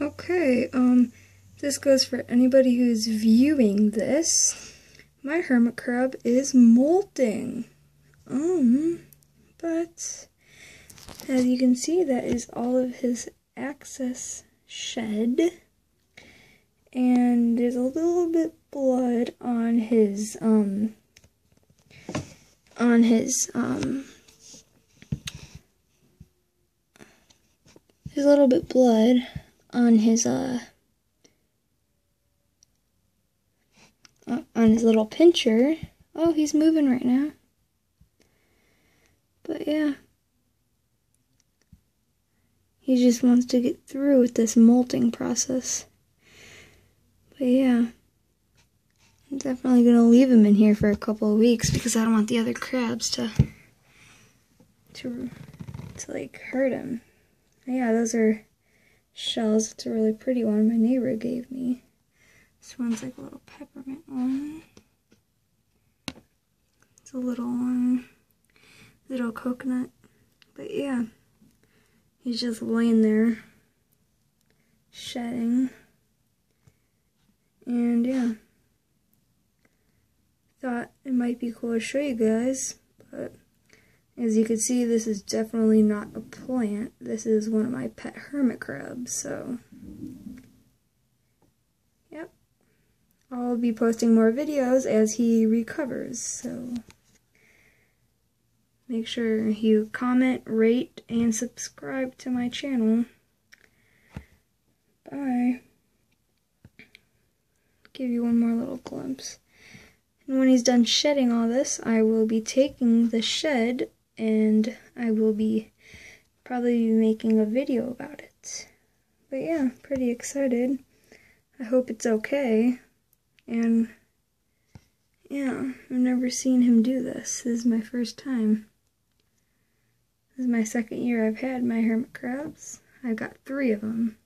Okay, um, this goes for anybody who's viewing this. My hermit crab is molting. Um, but as you can see, that is all of his excess shed. And there's a little bit blood on his, um, on his, um, there's a little bit blood on his, uh, on his little pincher. Oh, he's moving right now. But yeah. He just wants to get through with this molting process. But yeah. I'm definitely going to leave him in here for a couple of weeks because I don't want the other crabs to to to like hurt him. Yeah, those are shells. It's a really pretty one my neighbor gave me. This one's like a little peppermint one. It's a little one, little coconut. But yeah, he's just laying there, shedding. And yeah, thought it might be cool to show you guys, as you can see, this is definitely not a plant. This is one of my pet hermit crabs, so yep. I'll be posting more videos as he recovers, so make sure you comment, rate, and subscribe to my channel. Bye. Give you one more little glimpse. And when he's done shedding all this, I will be taking the shed and I will be probably making a video about it. But yeah, pretty excited. I hope it's okay. And yeah, I've never seen him do this. This is my first time. This is my second year I've had my hermit crabs. I've got three of them.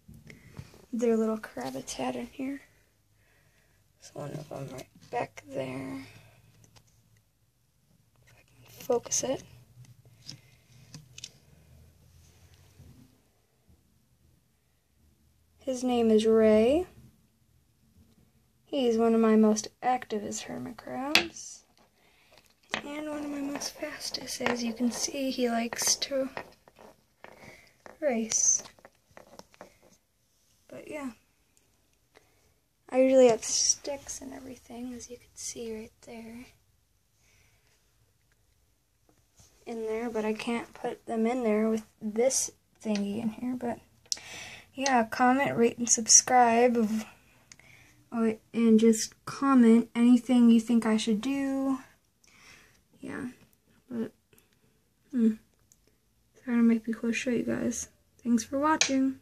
They're little crabbitat in here. There's one of them right back there. If I can focus it. His name is Ray. He's one of my most active as hermit crabs. And one of my most fastest. As you can see, he likes to race. But yeah. I usually have sticks and everything, as you can see right there. In there, but I can't put them in there with this thingy in here, but yeah, comment, rate, and subscribe. Oh, and just comment anything you think I should do. Yeah, but, hmm. Sorry to make me cool show you guys. Thanks for watching.